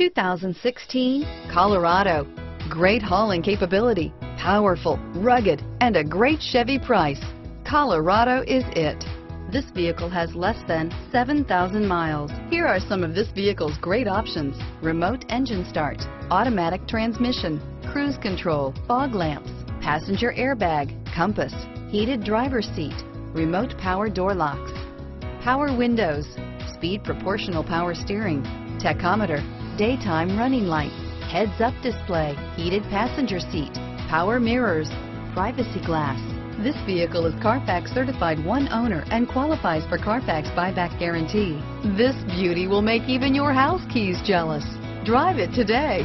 2016 Colorado. Great hauling capability, powerful, rugged, and a great Chevy price. Colorado is it. This vehicle has less than 7,000 miles. Here are some of this vehicle's great options. Remote engine start, automatic transmission, cruise control, fog lamps, passenger airbag, compass, heated driver's seat, remote power door locks, power windows, speed proportional power steering, tachometer, daytime running lights, heads-up display, heated passenger seat, power mirrors, privacy glass. This vehicle is Carfax certified one owner and qualifies for Carfax buyback guarantee. This beauty will make even your house keys jealous. Drive it today.